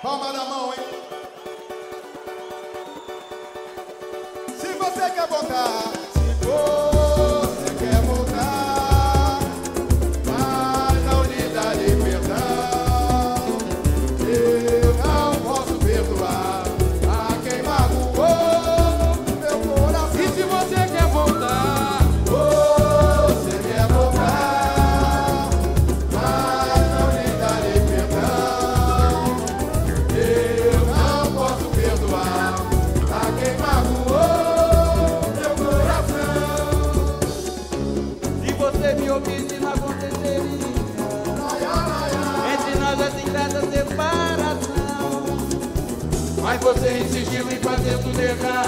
Palma na mão, hein? Se você quer botar Entre nós é ingrata separação. Mas você insistiu em fazer tudo errado.